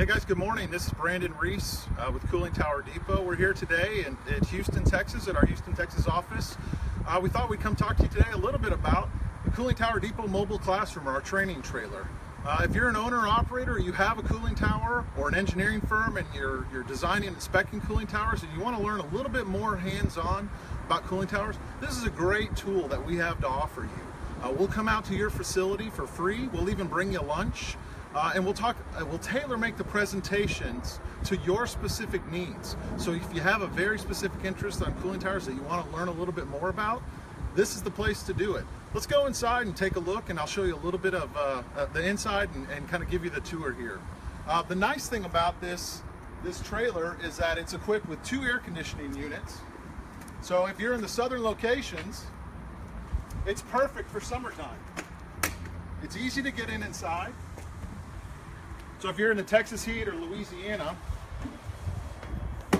Hey guys, good morning. This is Brandon Rees uh, with Cooling Tower Depot. We're here today in, in Houston, Texas, at our Houston, Texas office. Uh, we thought we'd come talk to you today a little bit about the Cooling Tower Depot mobile classroom, or our training trailer. Uh, if you're an owner operator, you have a cooling tower or an engineering firm and you're, you're designing and specing cooling towers and you want to learn a little bit more hands-on about cooling towers, this is a great tool that we have to offer you. Uh, we'll come out to your facility for free. We'll even bring you lunch. Uh, and we'll talk, uh, we'll tailor make the presentations to your specific needs. So if you have a very specific interest on cooling towers that you want to learn a little bit more about, this is the place to do it. Let's go inside and take a look and I'll show you a little bit of uh, uh, the inside and, and, kind of give you the tour here. Uh, the nice thing about this, this trailer is that it's equipped with two air conditioning units. So if you're in the southern locations, it's perfect for summertime. It's easy to get in inside. So if you're in the Texas heat or Louisiana,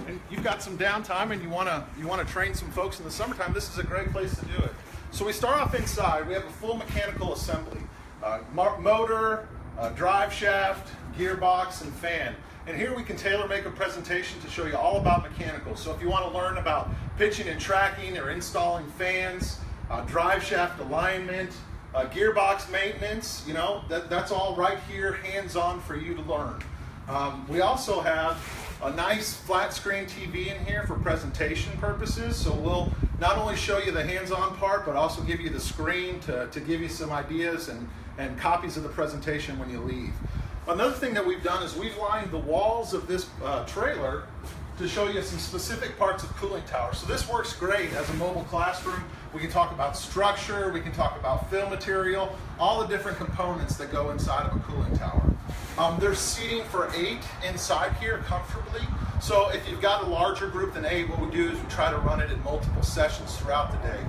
and you've got some downtime and you want to you want to train some folks in the summertime, this is a great place to do it. So we start off inside. We have a full mechanical assembly, uh, motor, uh, drive shaft, gearbox, and fan. And here we can tailor make a presentation to show you all about mechanical. So if you want to learn about pitching and tracking or installing fans, uh, drive shaft alignment, uh, gearbox maintenance, you know, that, that's all right here, hands-on for you to learn. Um, we also have a nice flat screen TV in here for presentation purposes. So we'll not only show you the hands-on part, but also give you the screen to, to give you some ideas and, and copies of the presentation when you leave. Another thing that we've done is we've lined the walls of this uh, trailer to show you some specific parts of cooling towers. So this works great as a mobile classroom. We can talk about structure, we can talk about fill material, all the different components that go inside of a cooling tower. Um, there's seating for eight inside here comfortably. So if you've got a larger group than eight, what we do is we try to run it in multiple sessions throughout the day.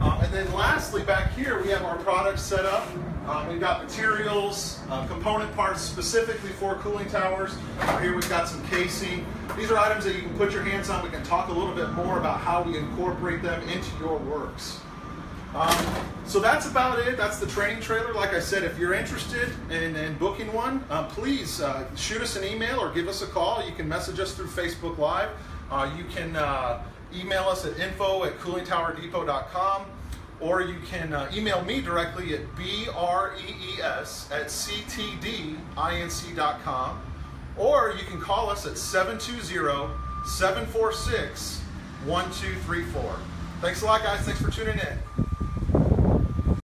Um, and then lastly, back here, we have our products set up. Um, we've got materials, uh, component parts specifically for cooling towers. Uh, here we've got some casing. These are items that you can put your hands on. We can talk a little bit more about how we incorporate them into your works. Um, so that's about it. That's the training trailer. Like I said, if you're interested in, in booking one, uh, please uh, shoot us an email or give us a call. You can message us through Facebook Live. Uh, you can uh, email us at info at coolingtowerdepot.com or you can uh, email me directly at b-r-e-e-s at ctdinc.com or you can call us at 720-746-1234 thanks a lot guys. Thanks for tuning in